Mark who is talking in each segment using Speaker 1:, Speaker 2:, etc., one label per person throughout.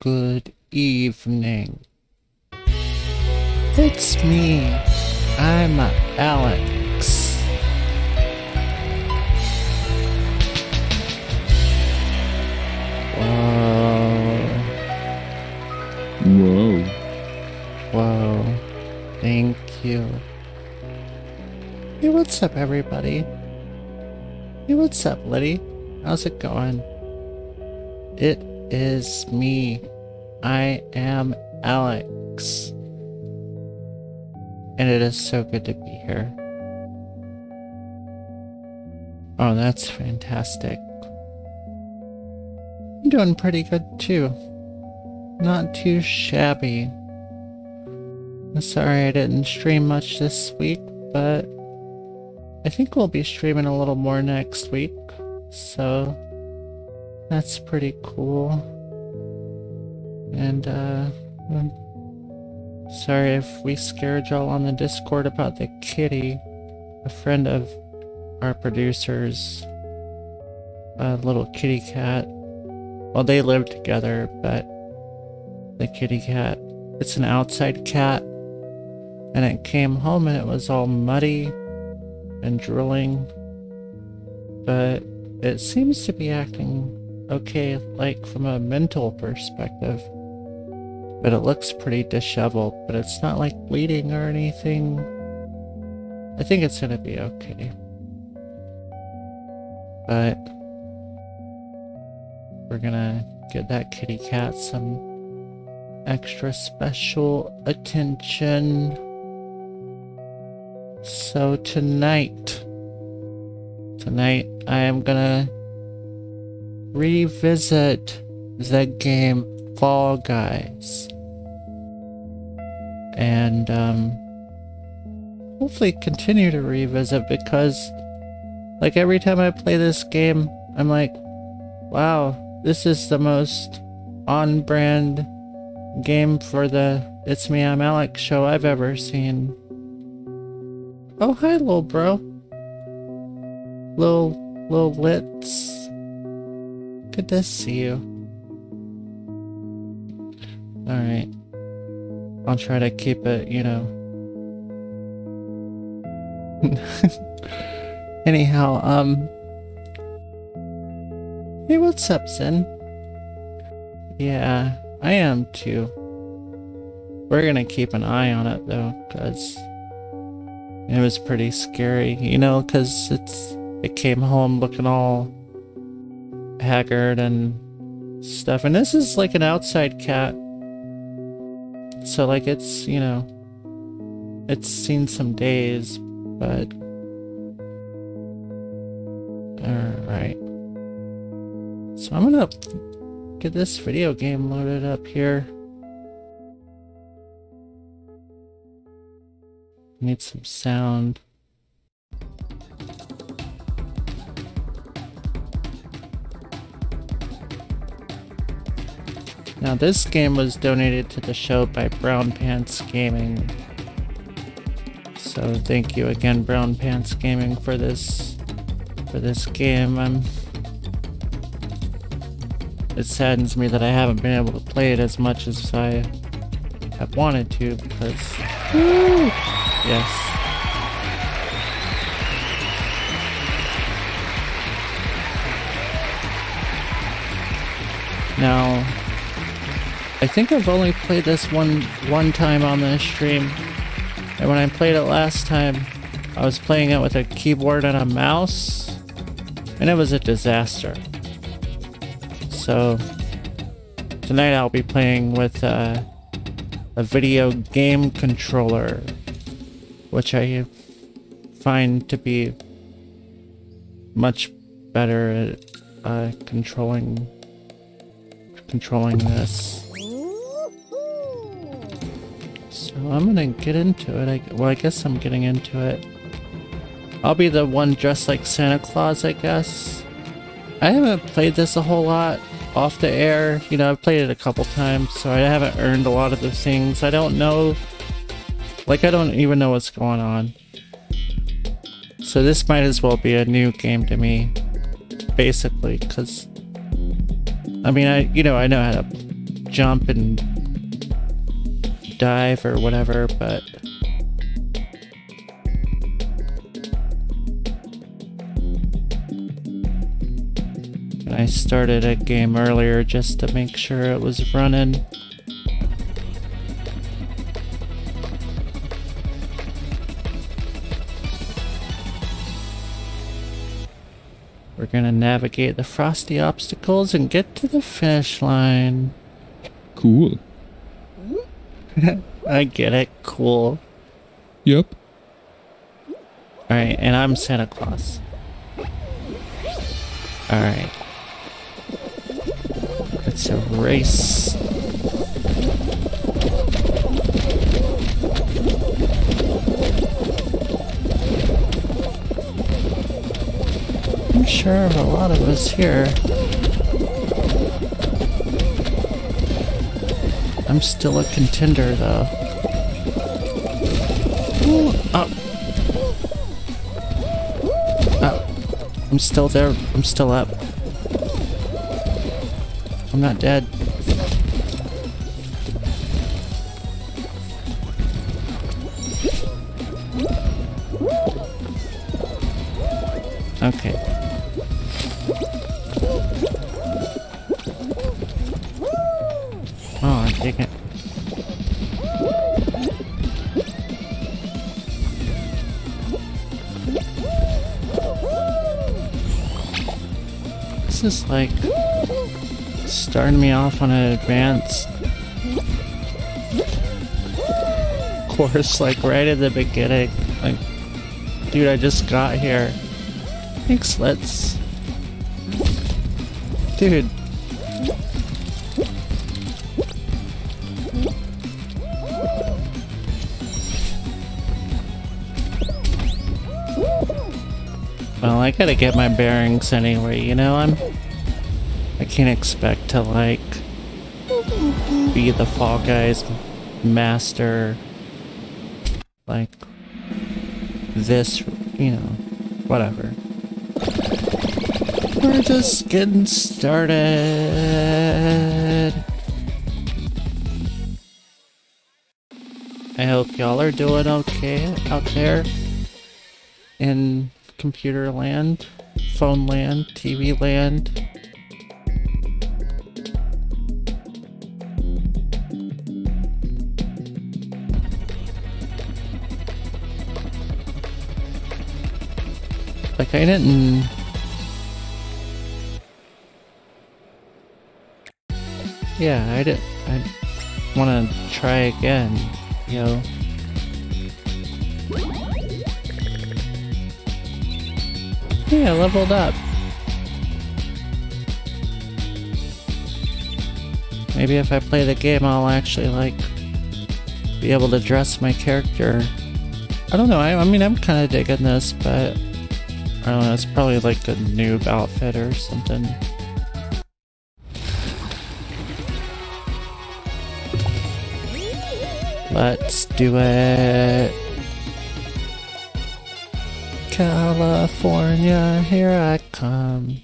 Speaker 1: Good evening. It's me. I'm Alex. Whoa.
Speaker 2: Whoa.
Speaker 1: Whoa. Thank you. Hey, what's up, everybody? Hey, what's up, Liddy? How's it going? It is me. I am Alex. And it is so good to be here. Oh, that's fantastic. I'm doing pretty good too. Not too shabby. I'm sorry I didn't stream much this week, but I think we'll be streaming a little more next week. So that's pretty cool. And uh I'm sorry if we scared y'all on the Discord about the kitty. A friend of our producers, a little kitty cat. Well, they live together, but the kitty cat, it's an outside cat. And it came home and it was all muddy and drooling. But it seems to be acting okay, like from a mental perspective. But it looks pretty disheveled, but it's not like bleeding or anything. I think it's gonna be okay. But we're gonna give that kitty cat some extra special attention. So tonight, tonight I am gonna revisit the game Fall Guys. And um, hopefully continue to revisit because like every time I play this game, I'm like, wow, this is the most on brand game for the It's Me, I'm Alex show I've ever seen. Oh, hi, little bro. Little, little Litz. Good to see you. Alright. I'll try to keep it, you know. Anyhow, um. Hey, what's up, Zen? Yeah, I am too. We're gonna keep an eye on it though, because it was pretty scary, you know, because it's it came home looking all haggard and stuff. And this is like an outside cat. So like it's, you know, it's seen some days, but Alright. So I'm gonna get this video game loaded up here. Need some sound. Now this game was donated to the show by Brown Pants Gaming. So thank you again Brown Pants Gaming for this for this game. I'm it saddens me that I haven't been able to play it as much as I have wanted to because woo, yes. Now I think I've only played this one one time on the stream. And when I played it last time, I was playing it with a keyboard and a mouse, and it was a disaster. So tonight I'll be playing with uh, a video game controller, which I find to be much better at uh, controlling controlling this. So I'm gonna get into it. I, well, I guess I'm getting into it. I'll be the one dressed like Santa Claus, I guess. I haven't played this a whole lot off the air. You know, I've played it a couple times, so I haven't earned a lot of the things. I don't know. Like, I don't even know what's going on. So this might as well be a new game to me, basically, because I mean, I you know I know how to jump and dive or whatever, but I started a game earlier just to make sure it was running. We're gonna navigate the frosty obstacles and get to the finish line.
Speaker 2: Cool.
Speaker 1: I get it, cool.
Speaker 2: Yep.
Speaker 1: Alright, and I'm Santa Claus. Alright. It's a race. I'm sure a lot of us here. I'm still a contender though. I'm still there. I'm still up. I'm not dead. Okay. Like starting me off on an advanced course, like right at the beginning. Like, dude, I just got here. Thanks, let's. Dude. Well, I gotta get my bearings anyway, you know? I'm. I can't expect to, like, be the Fall Guys master. Like, this, you know, whatever. We're just getting started. I hope y'all are doing okay out there in computer land, phone land, TV land. Like I didn't Yeah, I did I wanna try again, you know. Yeah, leveled up. Maybe if I play the game, I'll actually, like, be able to dress my character. I don't know, I, I mean, I'm kind of digging this, but I don't know, it's probably like a noob outfit or something. Let's do it. California, here I come.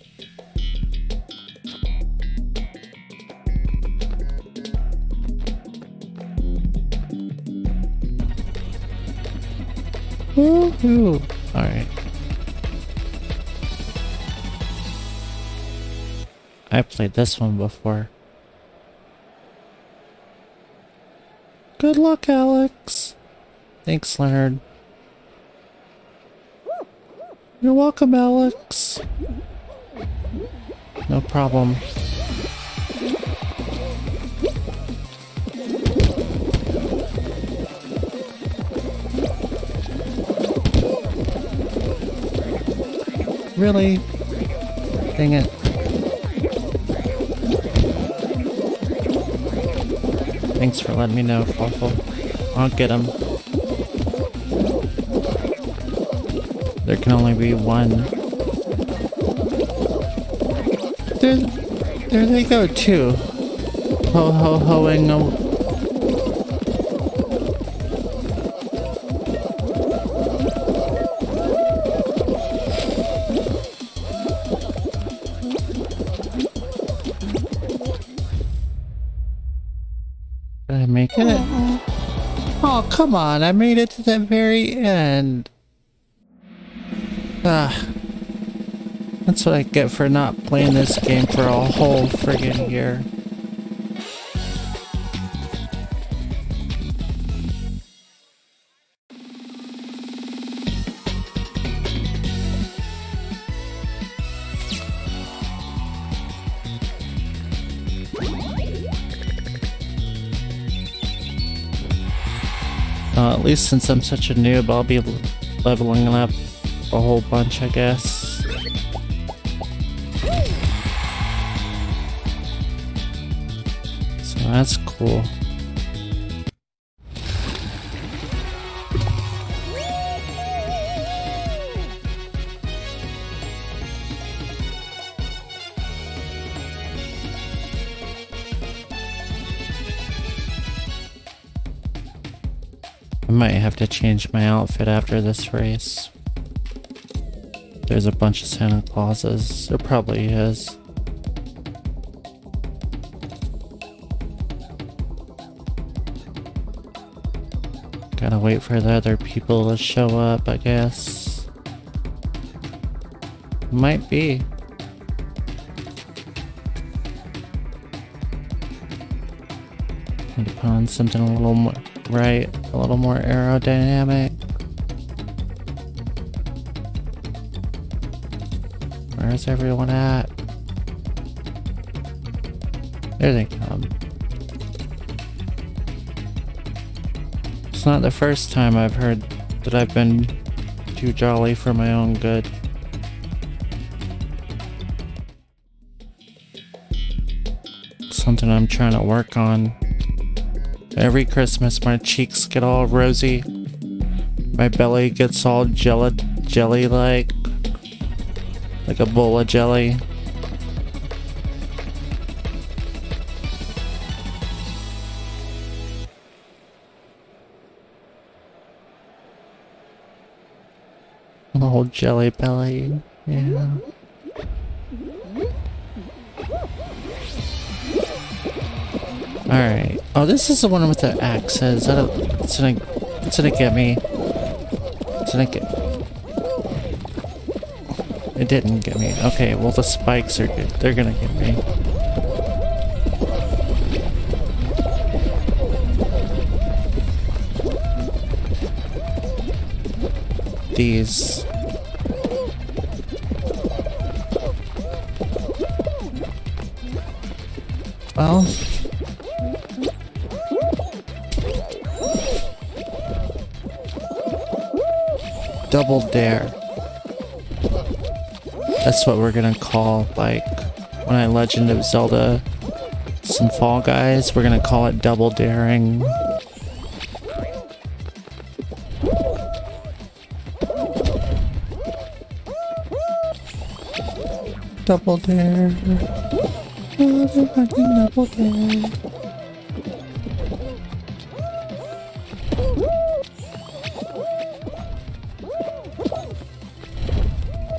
Speaker 1: Woohoo! Alright. I played this one before. Good luck, Alex. Thanks, Leonard. You're welcome, Alex. No problem. Really? Dang it. Thanks for letting me know, Fluffle. I'll get him. There can only be one. There, there they go too. Ho ho hoing. Come on. I made it to the very end. Ah. That's what I get for not playing this game for a whole friggin' year. Least since I'm such a noob, I'll be leveling up a whole bunch, I guess. So that's cool. Might have to change my outfit after this race. There's a bunch of Santa Clauses. There probably is. Gotta wait for the other people to show up, I guess. Might be. Need to put on something a little more right, a little more aerodynamic. Where's everyone at? There they come. It's not the first time I've heard that I've been too jolly for my own good. Something I'm trying to work on. Every Christmas my cheeks get all rosy. My belly gets all jelly jelly like like a bowl of jelly. Little jelly belly, yeah. Alright. Oh, this is the one with the axes. That it's gonna, it's gonna get me. It's gonna get. It didn't get me. Okay, well the spikes are good. They're gonna get me. These. Well. Double Dare. That's what we're gonna call, like, when I Legend of Zelda some Fall Guys, we're gonna call it Double Daring. Double Dare. Double Dare.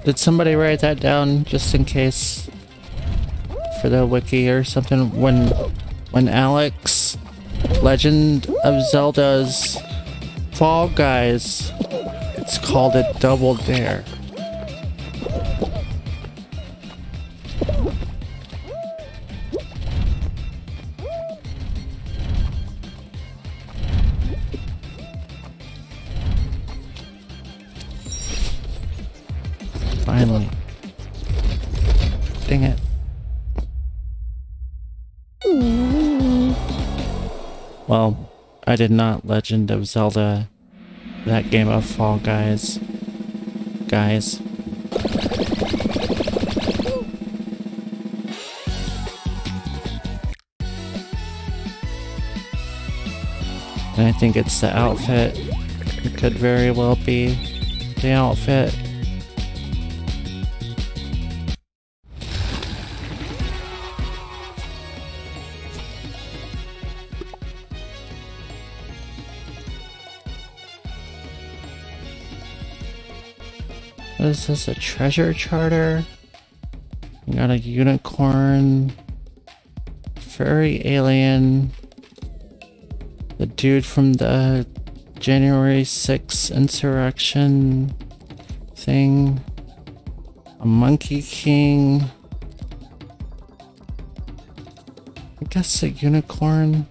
Speaker 1: Did somebody write that down just in case for the wiki or something? When when Alex Legend of Zelda's Fall Guys, it's called a Double Dare. Finally. Dang it. Well, I did not Legend of Zelda that game of Fall Guys. Guys. And I think it's the outfit. It could very well be the outfit. What is this? A treasure charter? Got a unicorn. Furry alien. the dude from the January 6th insurrection thing, a Monkey King, I guess a unicorn.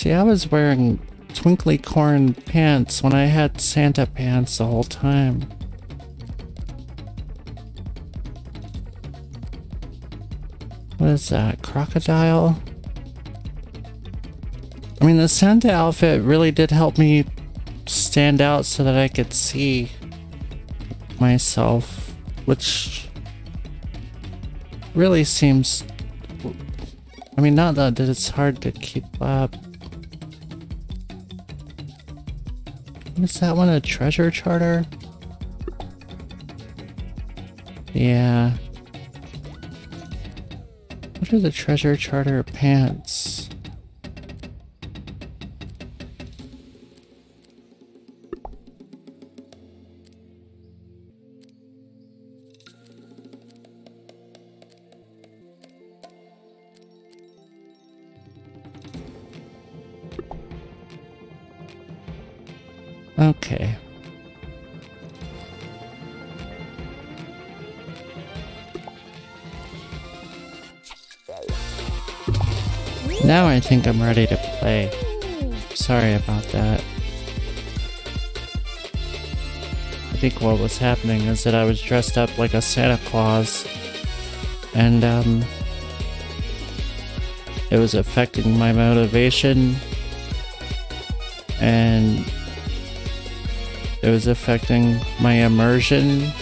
Speaker 1: See, I was wearing twinkly corn pants when I had Santa pants the whole time. What is that? Crocodile? I mean, the Santa outfit really did help me stand out so that I could see myself, which really seems. I mean, not that it's hard to keep up. Is that one a treasure charter? Yeah. What are the treasure charter pants? Now I think I'm ready to play. Sorry about that. I think what was happening is that I was dressed up like a Santa Claus and um it was affecting my motivation and it was affecting my immersion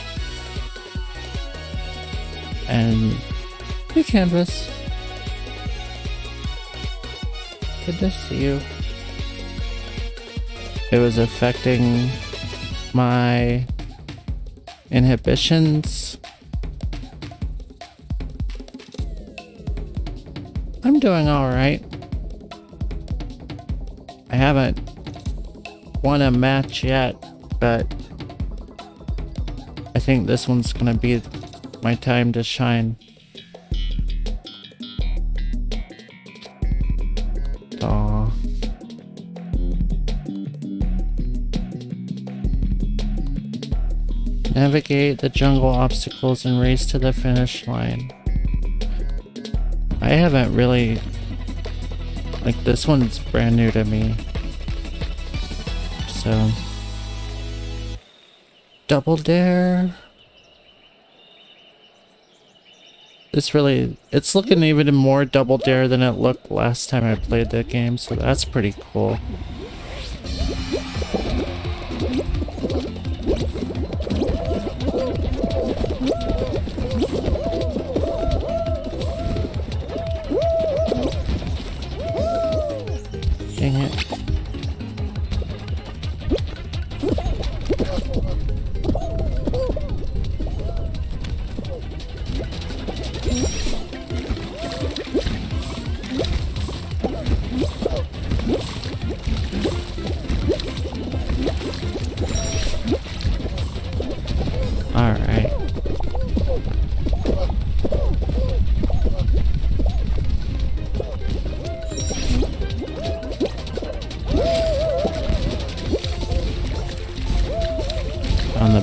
Speaker 1: and hey canvas good to see you. It was affecting my inhibitions. I'm doing all right. I haven't won a match yet but I think this one's gonna be my time to shine. Navigate the jungle obstacles and race to the finish line. I haven't really... Like, this one's brand new to me. So... Double Dare. This really, it's looking even more Double Dare than it looked last time I played the game, so that's pretty cool.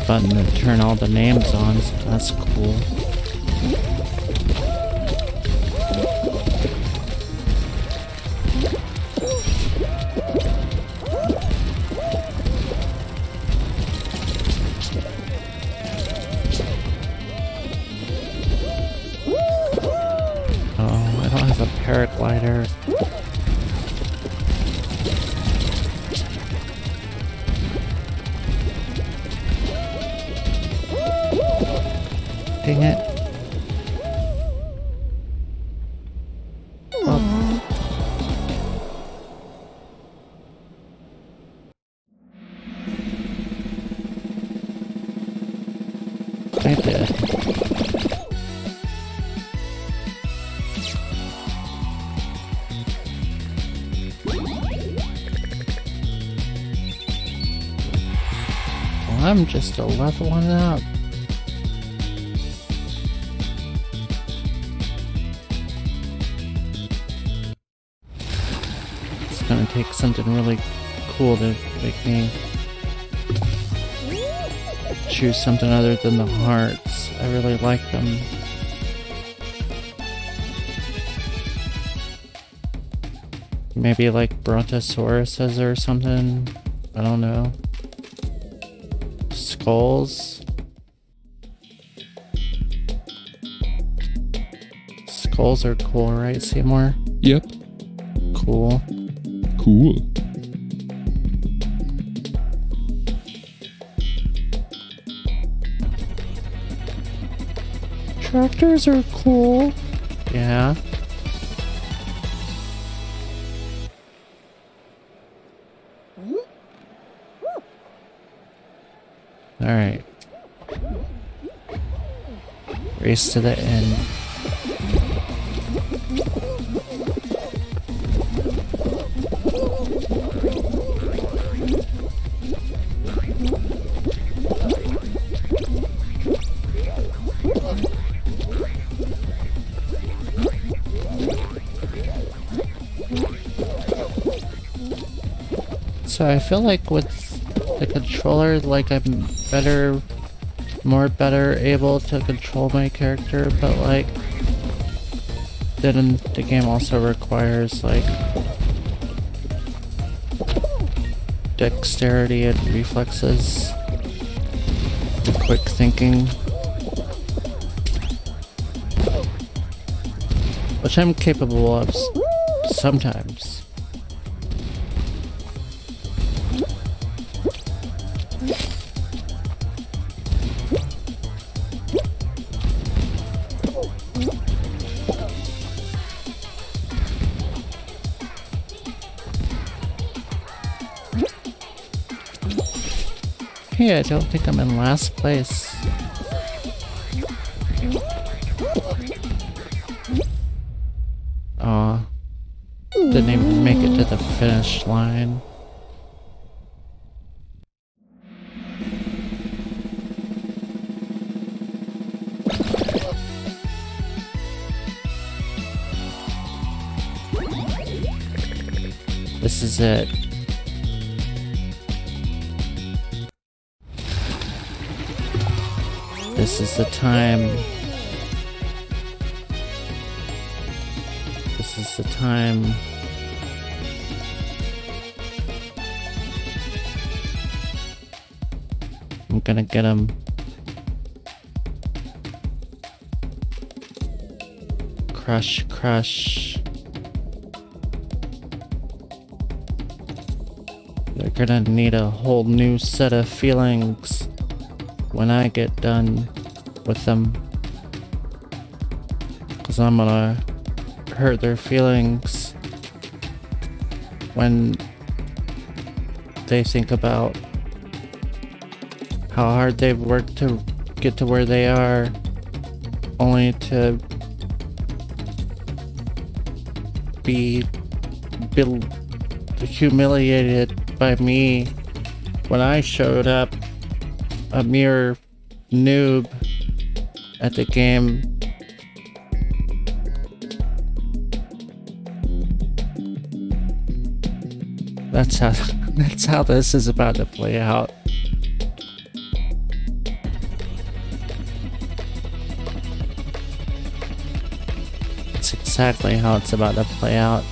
Speaker 1: Button to turn all the names on, so that's cool. I'm just a level one up. It's gonna take something really cool to make me choose something other than the hearts. I really like them. Maybe like Brontosaurus or something? I don't know. Skulls. Skulls are cool, right, Seymour?
Speaker 2: Yep.
Speaker 1: Cool.
Speaker 2: Cool.
Speaker 1: Tractors are cool. Yeah. Race to the end. So I feel like with the controller, like I'm better, more better able to control my character, but like, then the game also requires like dexterity and reflexes, and quick thinking. Which I'm capable of sometimes. I don't think I'm in last place. Aw. Didn't even make it to the finish line. This is it. Time. This is the time. I'm gonna get him. Crush, crush. They're gonna need a whole new set of feelings when I get done with them. Because I'm gonna hurt their feelings when they think about how hard they've worked to get to where they are, only to be humiliated by me when I showed up a mere noob at the game. That's how that's how this is about to play out. That's exactly how it's about to play out.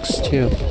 Speaker 1: Big too.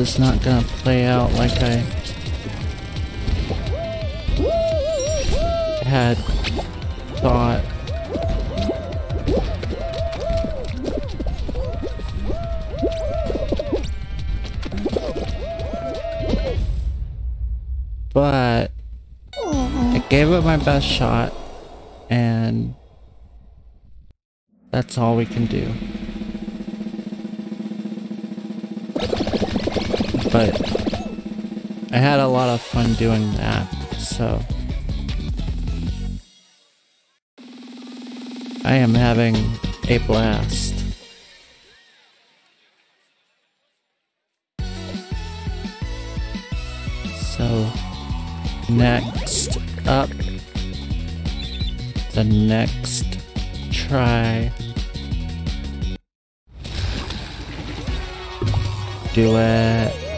Speaker 1: Is not gonna play out like I had thought. But I gave it my best shot and that's all we can do. But I had a lot of fun doing that, so I am having a blast. So next up the next try. Do it.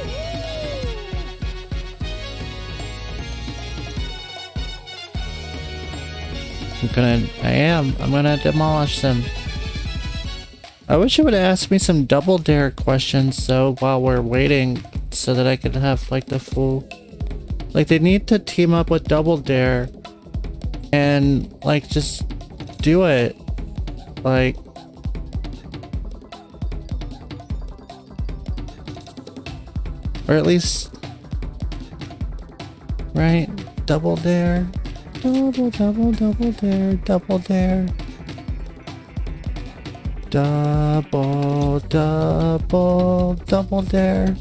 Speaker 1: I'm gonna, I am, I'm gonna demolish them. I wish you would ask me some double dare questions though while we're waiting so that I could have like the full, like they need to team up with double dare and like just do it. Like or at least right double dare double double double dare double dare double double double dare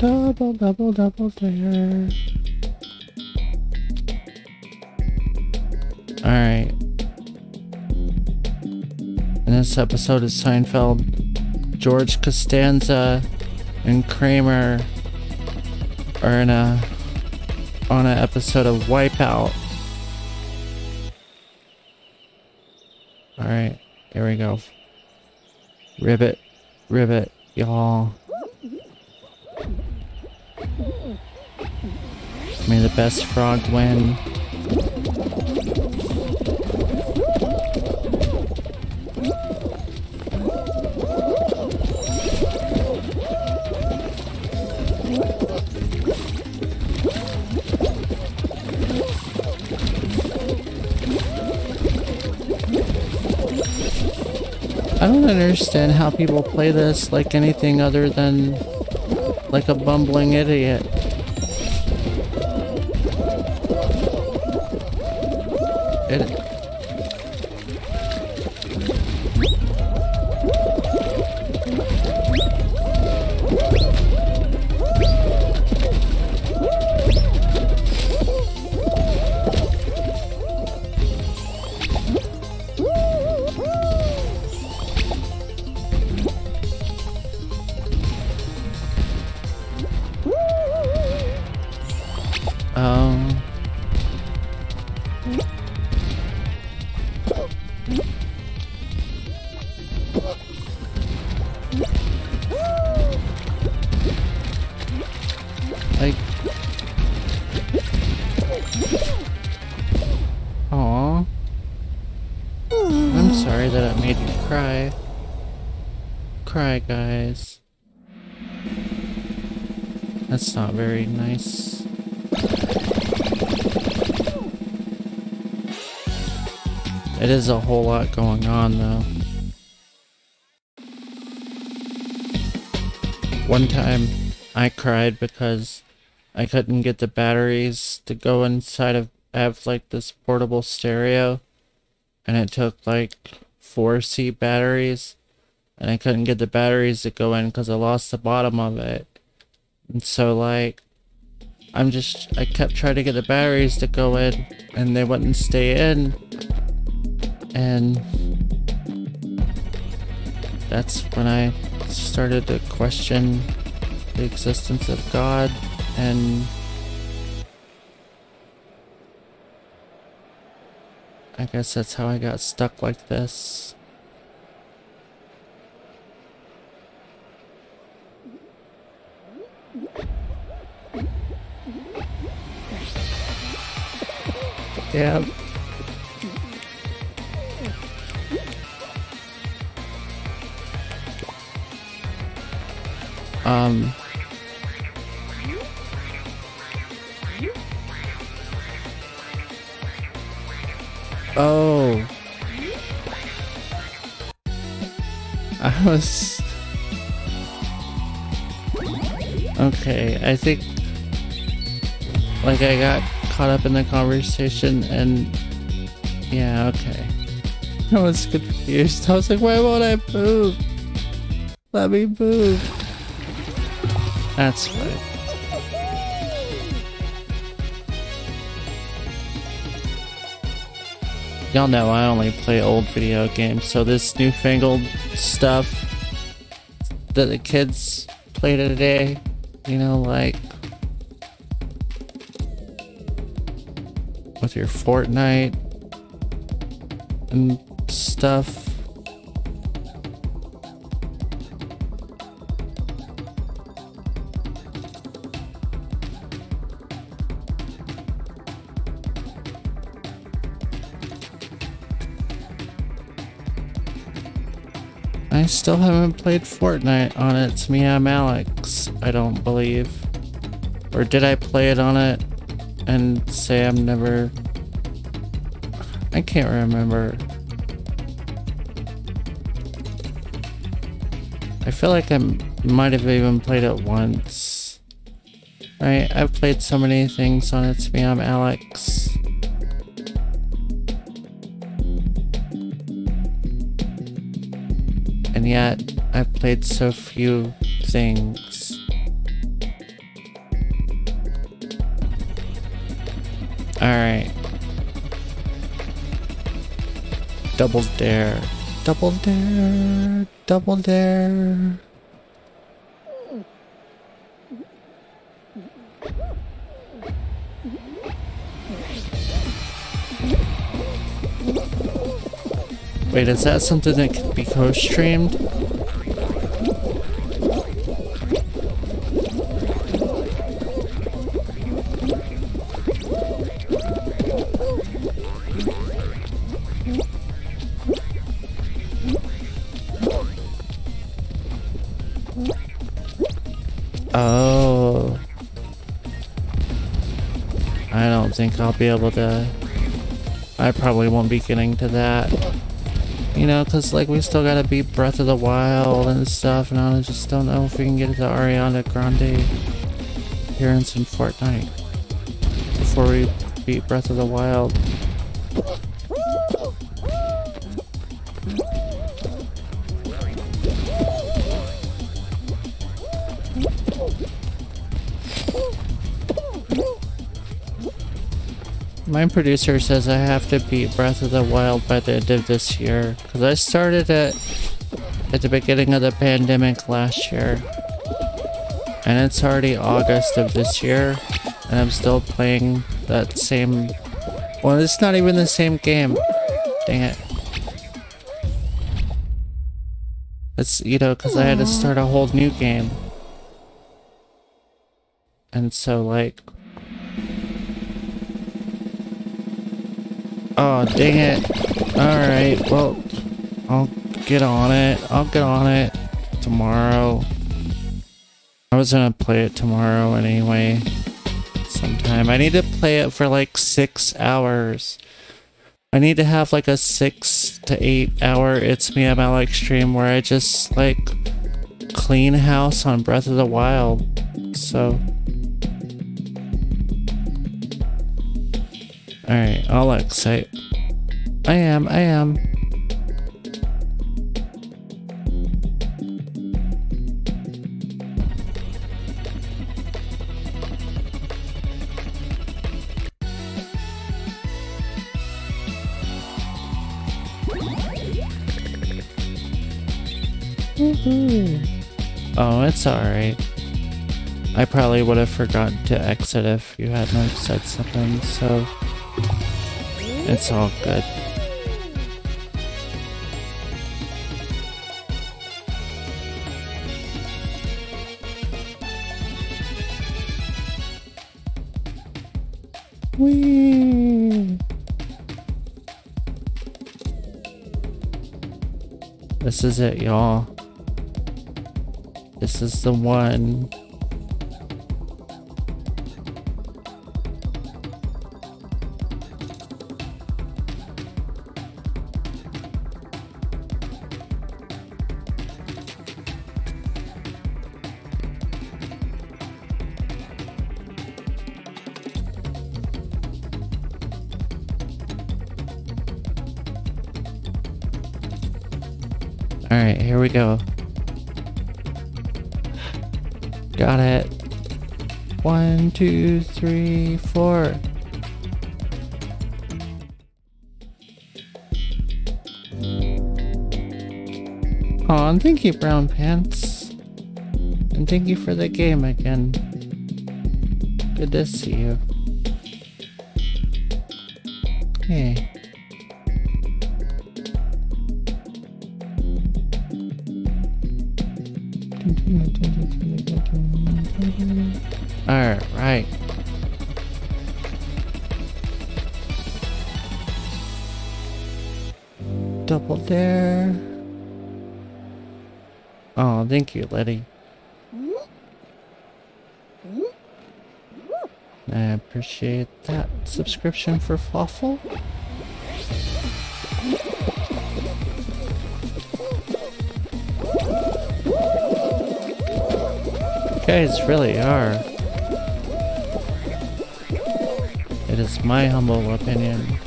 Speaker 1: Double, double, double dare. Alright. This episode of Seinfeld, George Costanza and Kramer are in a on an episode of Wipeout. Alright, here we go. Ribbit, ribbit, y'all. May the best frog win. I don't understand how people play this like anything other than like a bumbling idiot. Is a whole lot going on though. One time I cried because I couldn't get the batteries to go inside of I have like this portable stereo and it took like four C batteries and I couldn't get the batteries to go in because I lost the bottom of it. And so like I'm just I kept trying to get the batteries to go in and they wouldn't stay in and that's when I started to question the existence of God and I guess that's how I got stuck like this. Yeah. Um. Oh. I was... Okay, I think... Like, I got caught up in the conversation and... Yeah, okay. I was confused. I was like, why won't I move? Let me move. That's fine. Y'all know I only play old video games, so this newfangled stuff that the kids play today, you know, like with your Fortnite and stuff. I still haven't played Fortnite on it. It's Me, I'm Alex, I don't believe. Or did I play it on it and say I'm never... I can't remember. I feel like I might have even played it once. Right, I've played so many things on It's Me, I'm Alex. And yet I've played so few things. Alright. Double dare. Double dare. Double dare. Wait, is that something that can be co-streamed? Oh. I don't think I'll be able to... I probably won't be getting to that. You know, because, like, we still gotta beat Breath of the Wild and stuff, and I just don't know if we can get to Ariana Grande appearance in Fortnite before we beat Breath of the Wild. My producer says I have to beat Breath of the Wild by the end of this year. Because I started it at the beginning of the pandemic last year. And it's already August of this year. And I'm still playing that same... Well, it's not even the same game. Dang it. It's, you know, because I had to start a whole new game. And so, like, Oh, dang it. Alright, well, I'll get on it. I'll get on it tomorrow. I was gonna play it tomorrow anyway. Sometime. I need to play it for like six hours. I need to have like a six to eight hour It's Me I'm stream where I just like clean house on Breath of the Wild. So Alright, I'll excite. I am, I am. Oh, it's alright. I probably would have forgotten to exit if you hadn't said something, so... It's all good. This is it, y'all. This is the one. Alright, here we go. Got it. One, two, three, four. Aw, and thank you, Brown Pants. And thank you for the game again. Good to see you. Hey. You, Letty. I appreciate that subscription for Fawful. guys really are. It is my humble opinion.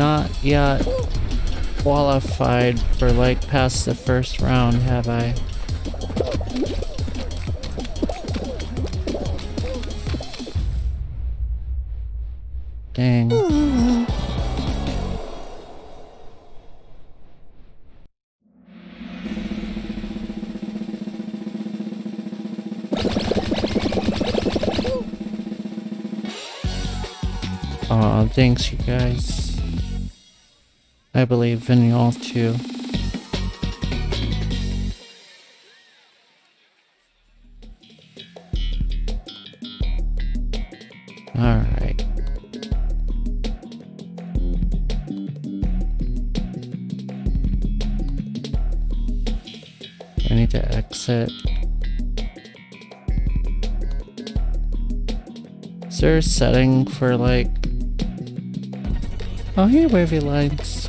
Speaker 1: Not yet qualified for like past the first round, have I? Dang. Aw, thanks you guys. I believe in y'all too. Alright. I need to exit. Is there a setting for like Oh, hey, wavy lines.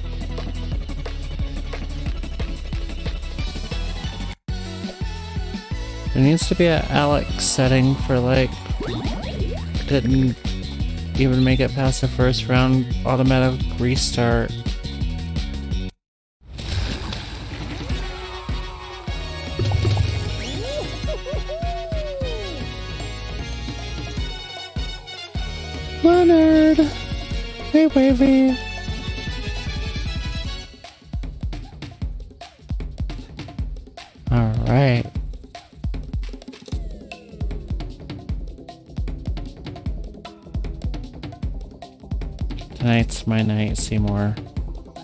Speaker 1: There needs to be an Alex setting for like didn't even make it past the first round automatic restart.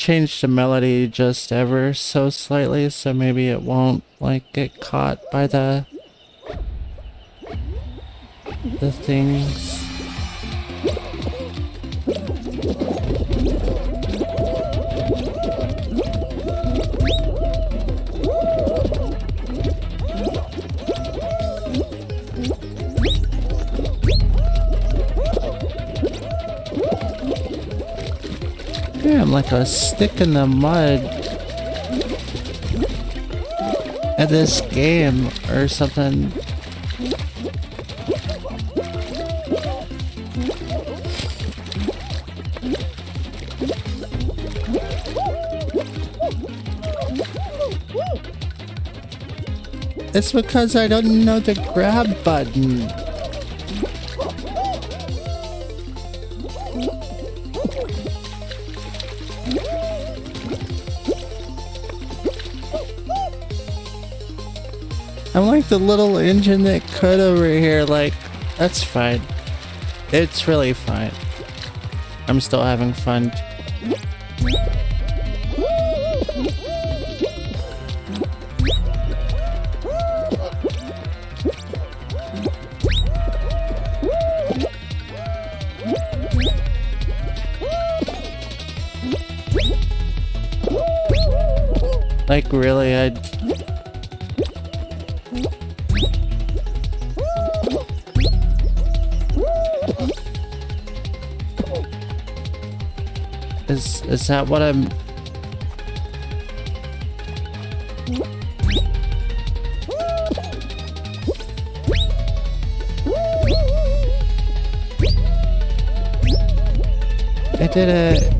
Speaker 1: changed the melody just ever so slightly, so maybe it won't like get caught by the the things. I'm like a stick in the mud at this game or something. It's because I don't know the grab button. The little engine that could over here, like, that's fine. It's really fine. I'm still having fun. That what I'm I did it.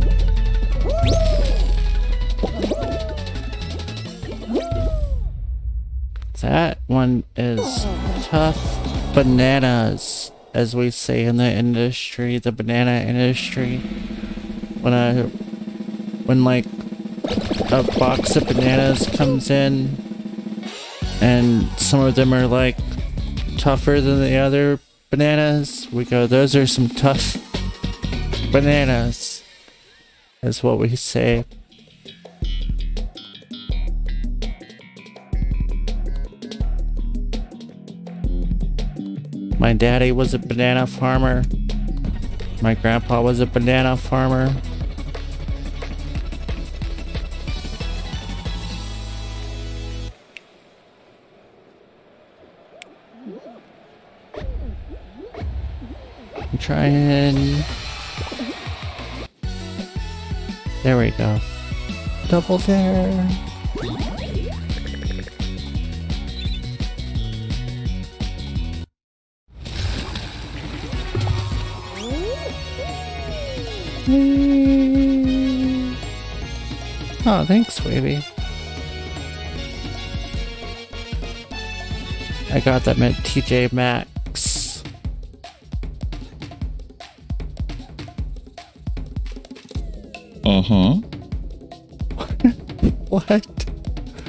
Speaker 1: That one is tough bananas, as we say in the industry, the banana industry. When a, when like a box of bananas comes in, and some of them are like tougher than the other bananas, we go, those are some tough bananas, is what we say. My daddy was a banana farmer. My grandpa was a banana farmer. I'm trying. There we go. Double dare. Oh, thanks, baby. I got them at TJ Maxx.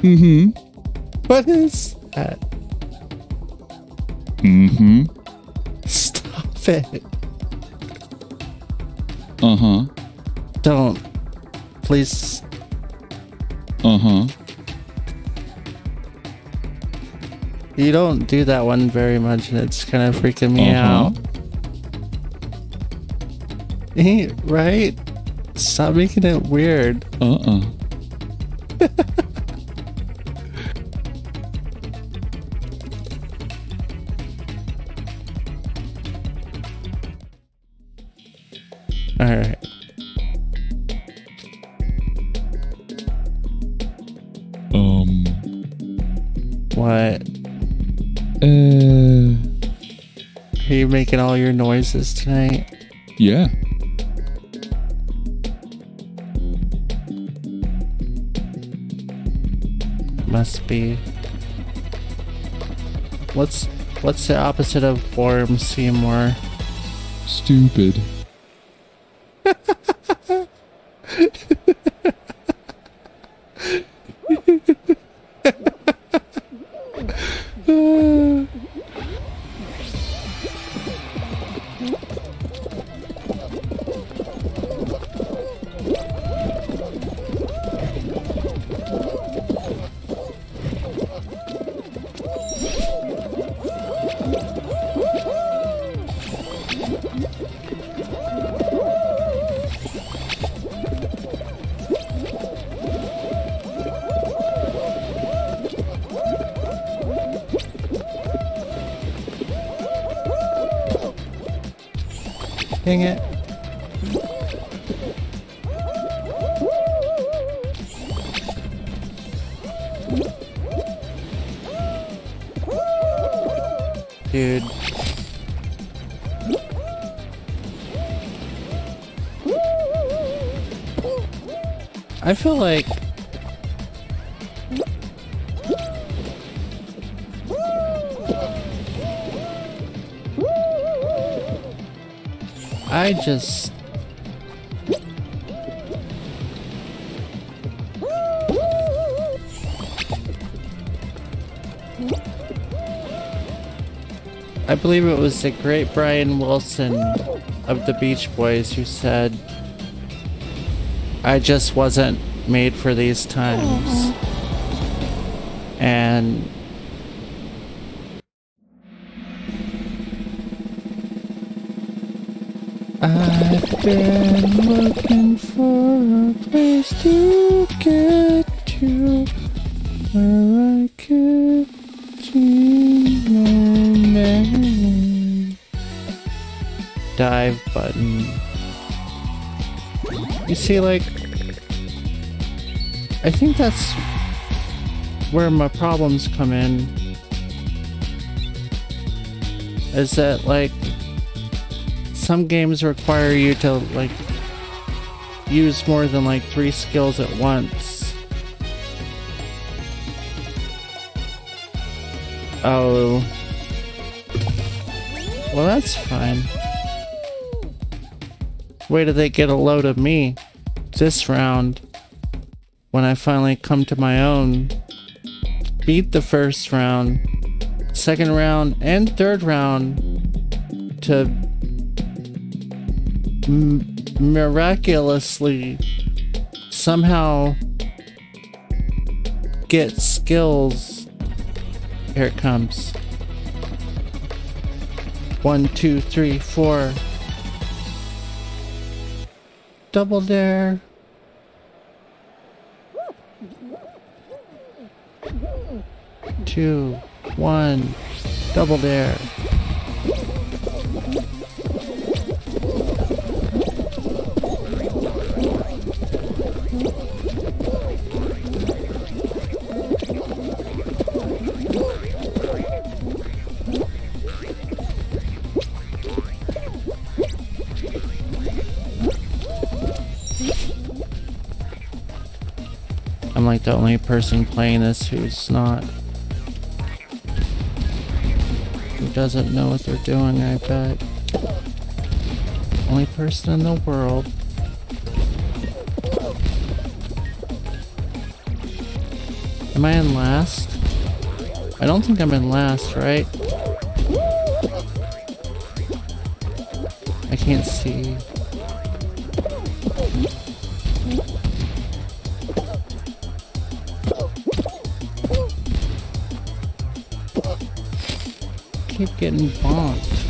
Speaker 2: Mm hmm.
Speaker 1: What is that?
Speaker 2: Mm hmm.
Speaker 1: Stop it.
Speaker 2: Uh huh.
Speaker 1: Don't. Please.
Speaker 2: Uh huh.
Speaker 1: You don't do that one very much, and it's kind of freaking me
Speaker 2: Uh-huh.
Speaker 1: out. Ain't right? Stop making it weird.
Speaker 2: Uh uh.
Speaker 1: Making all your noises tonight?
Speaker 2: Yeah.
Speaker 1: Must be. What's what's the opposite of warm, Seymour?
Speaker 2: Stupid.
Speaker 1: It. Just I believe it was the great Brian Wilson of the Beach Boys who said, I just wasn't made for these times. Mm-hmm. And been looking for a place to get to where I could see my name. Dive button. You see, like, I think that's where my problems come in. Is that, like, some games require you to like use more than like three skills at once. Oh. Well, that's fine. Wait till they get a load of me this round when I finally come to my own. Beat the first round, second round, and third round to miraculously somehow get skills. Here it comes. One, two, three, four. Double dare. Two, one, double dare. Like the only person playing this who's not. Who doesn't know what they're doing, I bet. Only person in the world. Am I in last? I don't think I'm in last, right? I can't see. Keep getting bonked.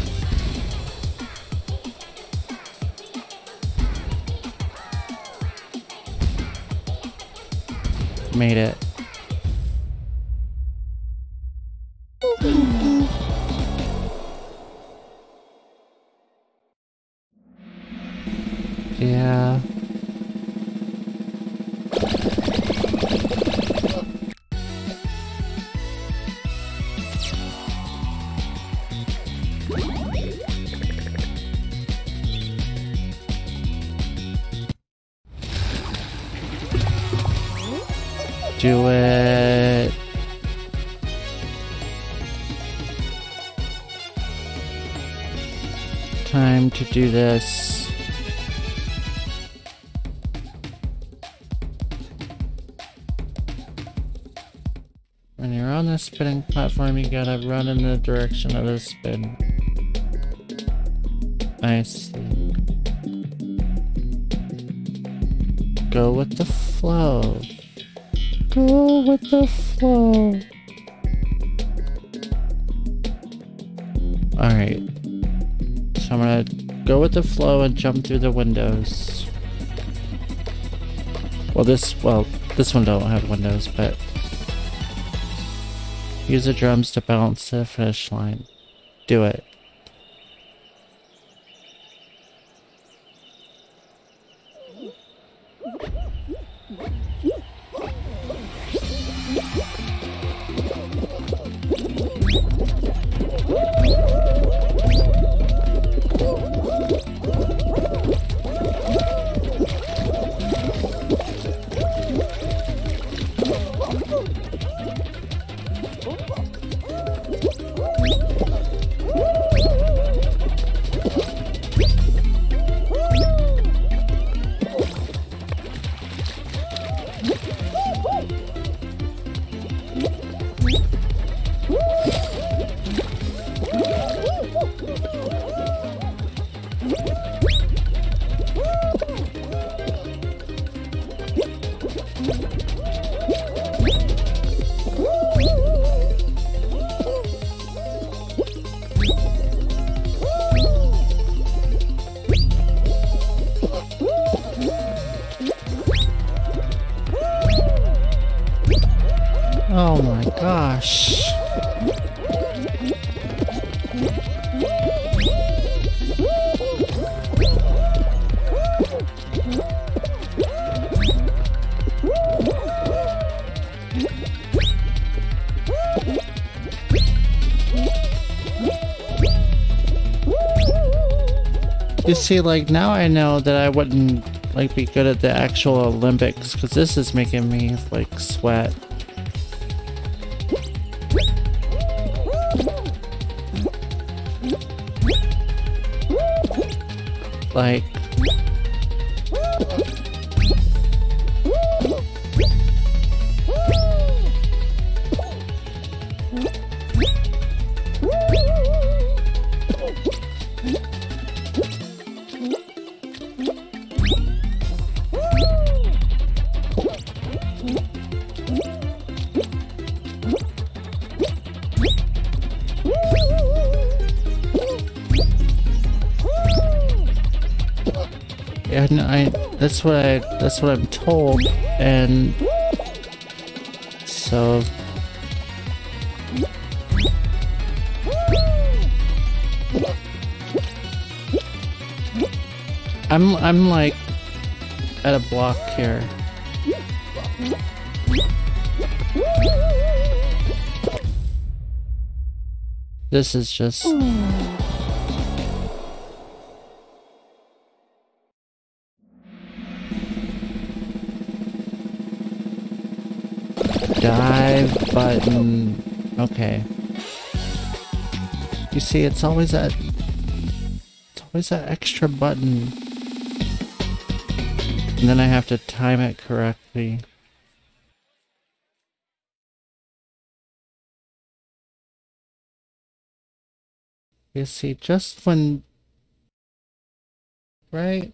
Speaker 1: Made it. Time to do this. When you're on the spinning platform, you gotta run in the direction of the spin. I see. Go with the flow. Go with the flow. Go with the flow and jump through the windows. Well, this, well, this one don't have windows, but... Use the drums to balance the finish line. Do it. See, like, now I know that I wouldn't, like, be good at the actual Olympics, because this is making me, like, sweat. Like... That's what I. That's what I'm told, and so. I'm. I'm like at a block here. This is just. Button. Okay. You see, it's always that. It's always that extra button. And then I have to time it correctly. You see, just when. Right?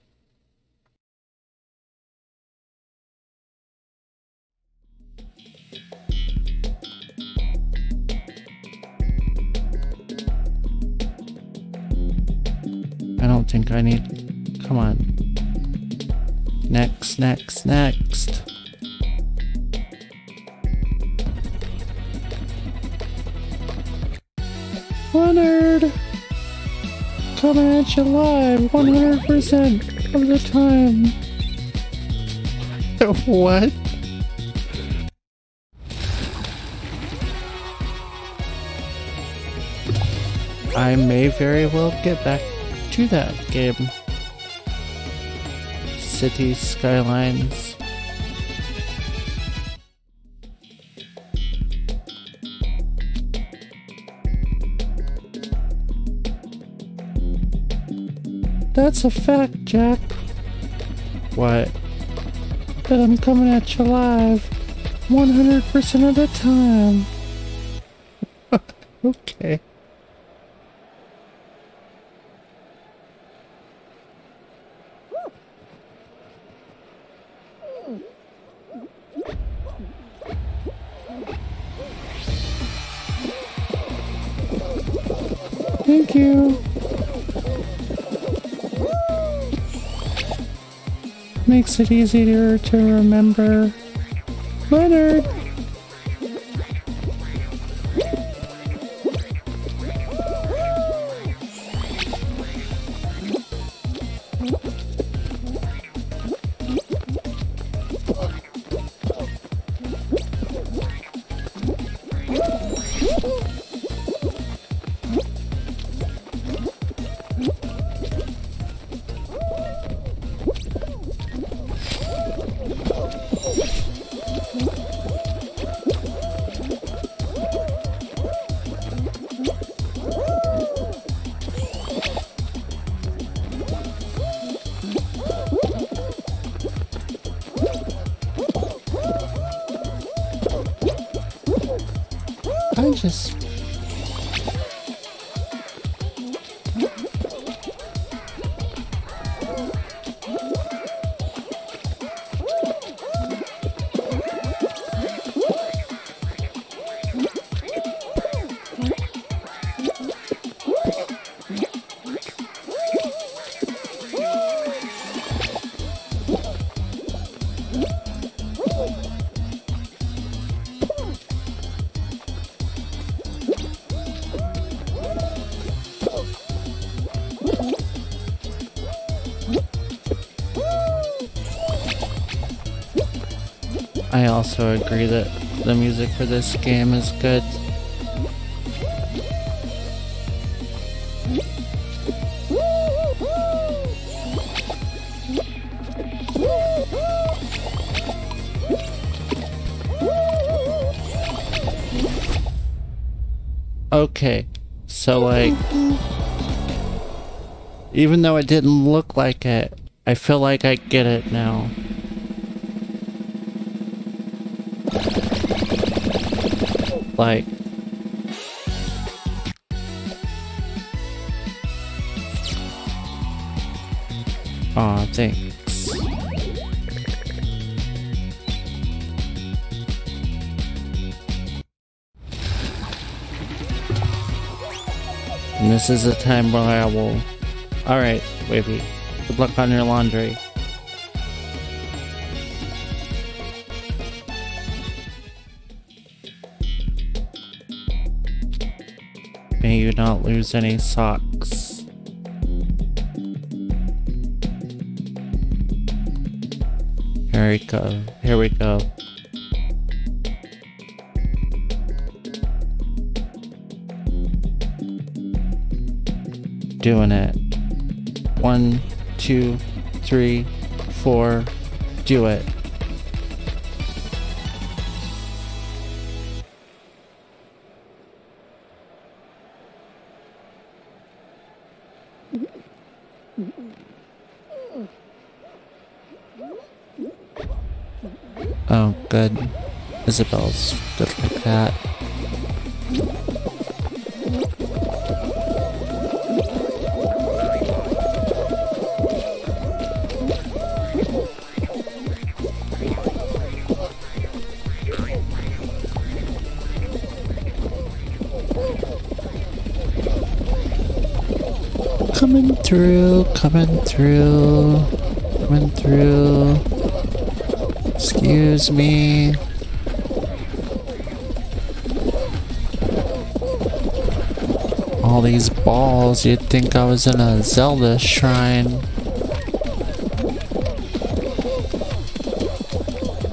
Speaker 1: Think I need. Come on. Next, next, next. Leonard! Coming at you live 100% of the time. what? I may very well get back to that game. City Skylines. That's a fact, Jack. What? That I'm coming at you live 100% of the time. okay. Makes it easier to remember. Leonard! Also agree that the music for this game is good. Okay, so like, even though it didn't look like it, I feel like I get it now. Like, Aw, thanks. And this is a time where I will... Alright, Wavy. Good luck on your laundry. May you not lose any socks. Here we go. Here we go. Doing it. One, two, three, four. Do it. Good. Isabel's good like that. Coming through, coming through, coming through. Excuse me. All these balls, you'd think I was in a Zelda shrine.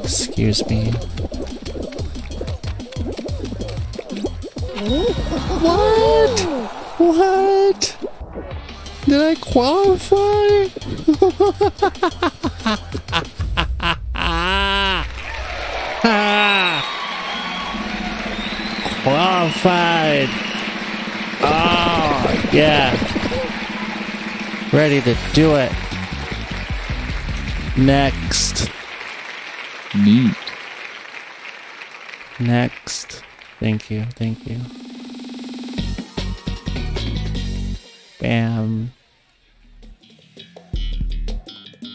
Speaker 1: Excuse me. What? What? Did I qualify? Oh, yeah. Ready to do it. Next.
Speaker 2: Neat.
Speaker 1: Next. Thank you. Thank you. Bam.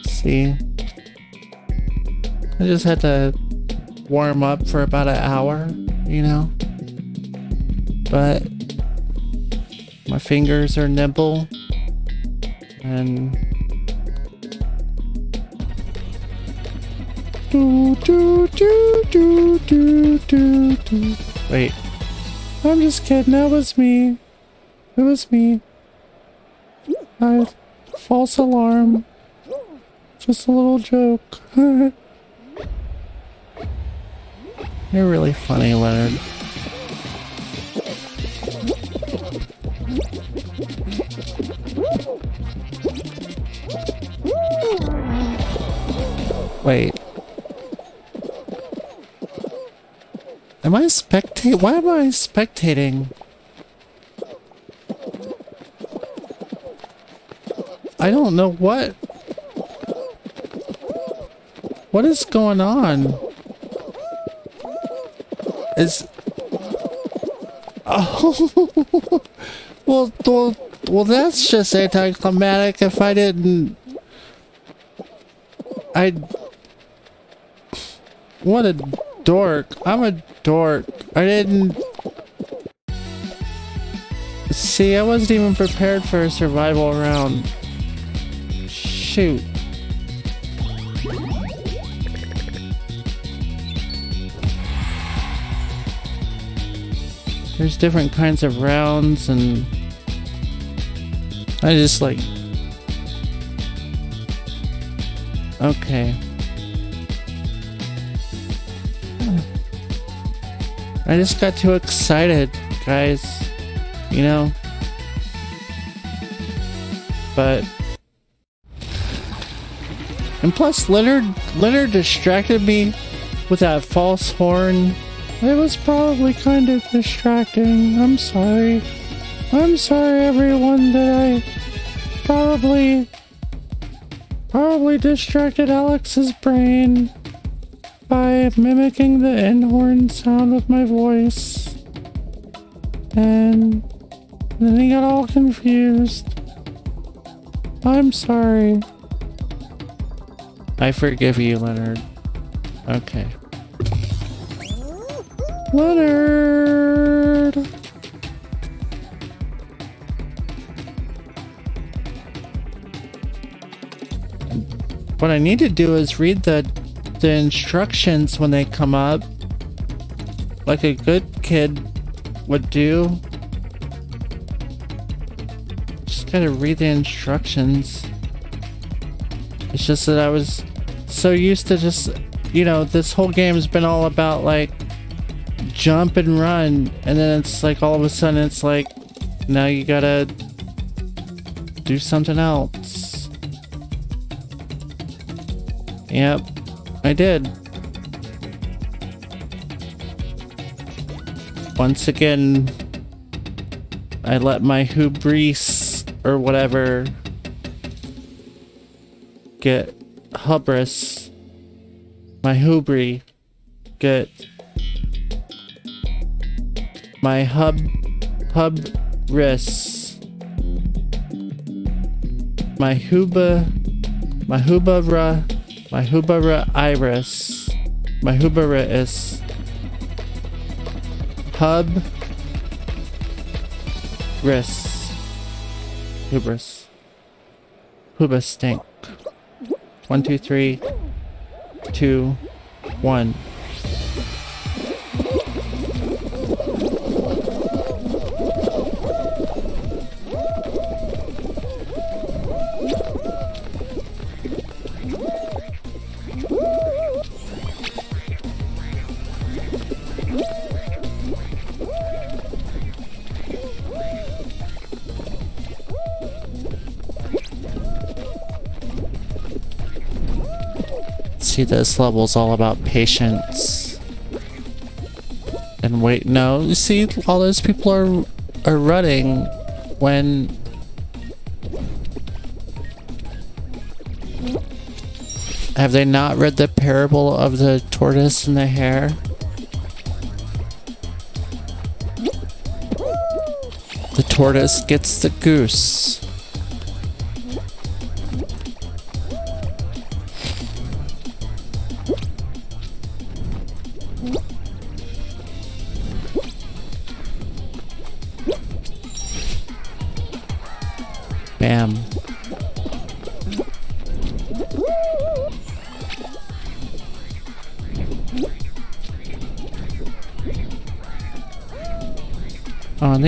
Speaker 1: See? I just had to warm up for about an hour, you know? But my fingers are nimble and do do do do do do do Wait. I'm just kidding, that was me. It was me. I false alarm. Just a little joke. You're really funny, Leonard. Wait. Am I spectate? Why am I spectating? I don't know what. What is going on? Is Oh, well, well, well, that's just anticlimactic if I didn't... I... What a dork. I'm a dork. I didn't... See, I wasn't even prepared for a survival round. Shoot. There's different kinds of rounds and I just like Okay. I just got too excited, guys. You know? But and plus Leonard Leonard distracted me with that false horn it was probably kind of distracting. I'm sorry. I'm sorry everyone that I probably probably distracted Alex's brain by mimicking the end horn sound with my voice. And then he got all confused. I'm sorry. I forgive you, Leonard. Okay. Leonard! What I need to do is read the the instructions when they come up like a good kid would do. Just gotta read the instructions. It's just that I was so used to just, you know, this whole game's been all about like jump and run and then it's like all of a sudden it's like now you gotta do something else yep I did. Once again I let my hubris or whatever get hubris. My hubris get my hub hub ris my huba my hubara my hubara iris. My hubara is hub ris. Hubris. Hubris stink one two three two one see level is all about patience. And wait, no, you see, all those people are are running when Have they not read the parable of the tortoise and the hare? The tortoise gets the goose.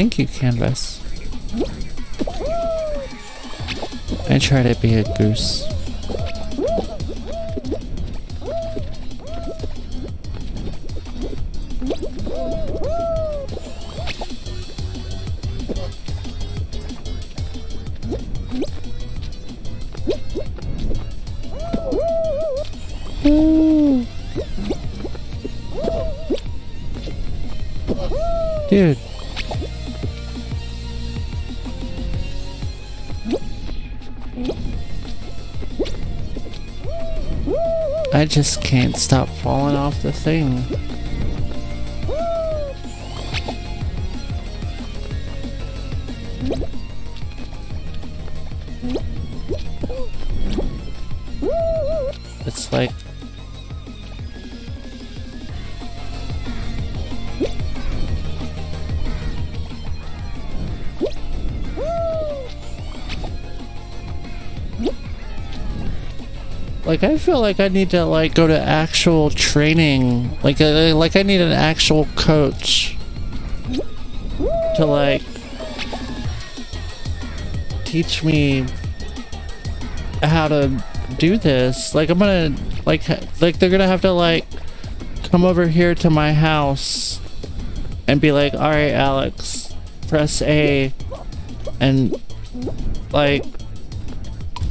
Speaker 1: Thank you, Canvas. I try to be a goose. I just can't stop falling off the thing. Like I feel like I need to like go to actual training. Like uh, like I need an actual coach to like teach me how to do this. Like I'm gonna like like they're gonna have to like come over here to my house and be like, all right, Alex, press A, and like,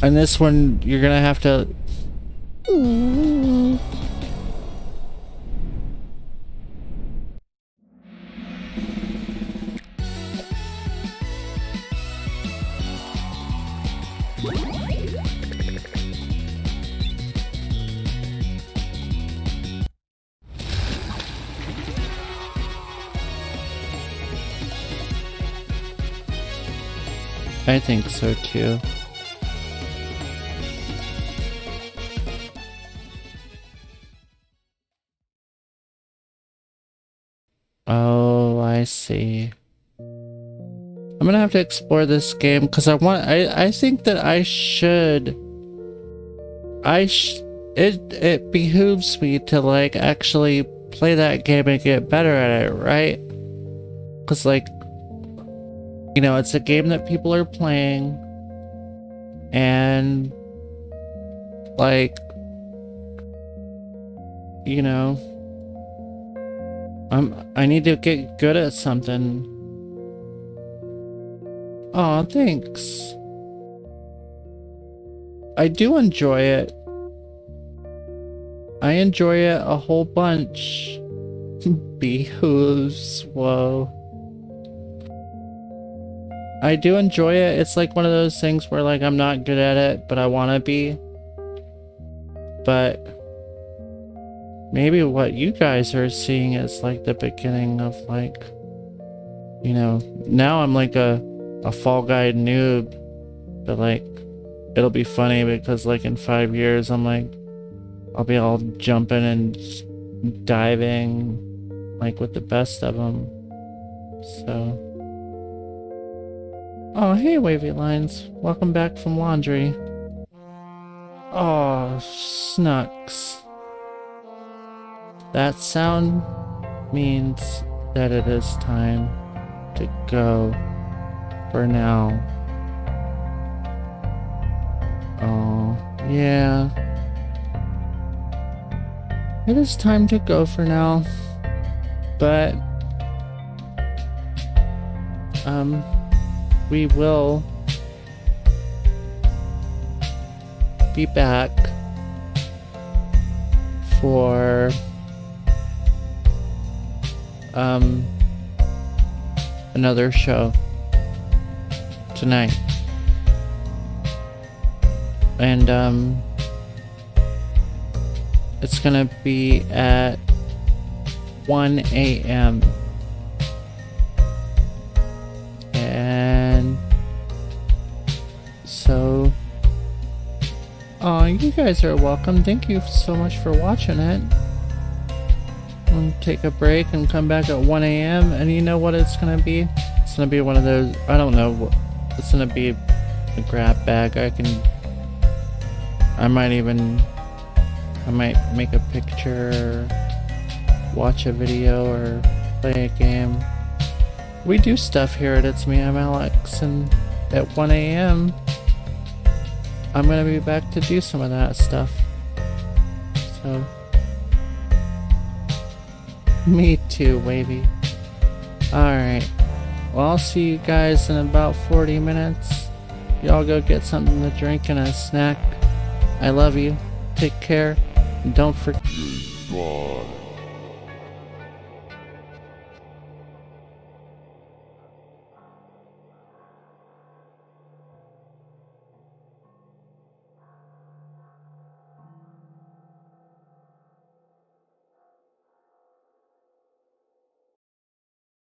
Speaker 1: and this one you're gonna have to. I think so too. Oh, I see. I'm gonna have to explore this game because I want. I I think that I should. I sh. It it behooves me to like actually play that game and get better at it, right? Because like, you know, it's a game that people are playing, and like, you know, I'm I need to get good at something. Aw, thanks. I do enjoy it. I enjoy it a whole bunch. Behooves, whoa. I do enjoy it. It's like one of those things where like I'm not good at it, but I want to be. But maybe what you guys are seeing is like the beginning of like you know, now I'm like a a fall guy noob, but like it'll be funny because like in 5 years I'm like I'll be all jumping and diving like with the best of them. So Oh, hey wavy lines. Welcome back from laundry. Oh, snucks. That sound means that it is time to go for now. Oh, yeah. It is time to go for now. But, um, we will be back for um another show tonight. And um it's gonna be at 1 a.m. And so Oh, you guys are welcome. Thank you so much for watching it. We'll take a break and come back at 1 a.m. And you know what it's gonna be? It's gonna be one of those. I don't know. What. It's gonna be a grab bag. I can. I might even. I might make a picture, watch a video, or play a game. We do stuff here at It's Me, I'm Alex, and at 1 a.m. I'm gonna be back to do some of that stuff. So. Me too, Wavy. Alright. Well, I'll see you guys in about 40 minutes. Y'all go get something to drink and a snack. I love you. Take care. And don't forget.
Speaker 3: Goodbye.